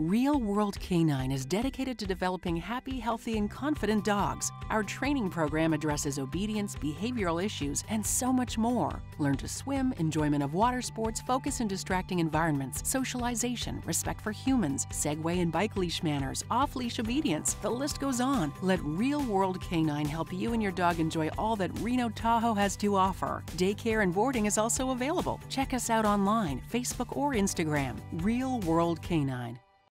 Real World Canine is dedicated to developing happy, healthy, and confident dogs. Our training program addresses obedience, behavioral issues, and so much more. Learn to swim, enjoyment of water sports, focus in distracting environments, socialization, respect for humans, Segway and bike leash manners, off leash obedience. The list goes on. Let Real World Canine help you and your dog enjoy all that Reno Tahoe has to offer. Daycare and boarding is also available. Check us out online, Facebook or Instagram. Real World Canine.